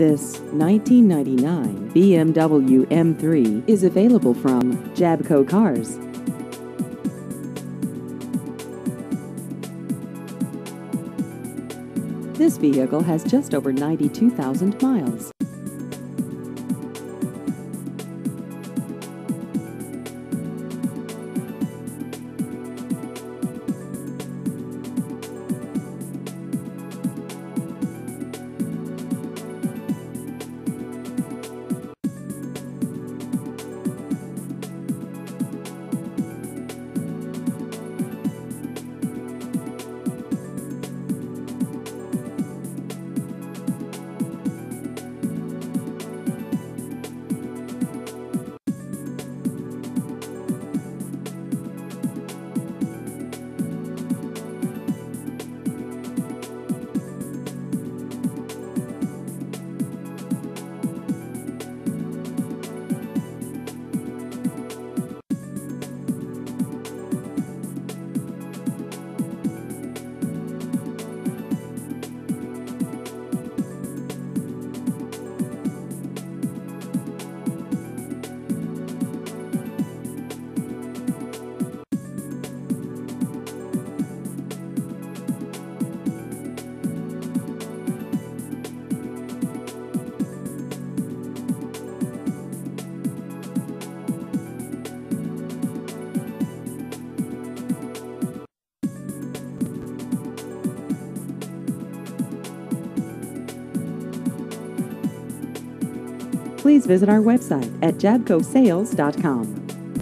This 1999 BMW M3 is available from Jabco Cars. This vehicle has just over 92,000 miles. please visit our website at jabcosales.com.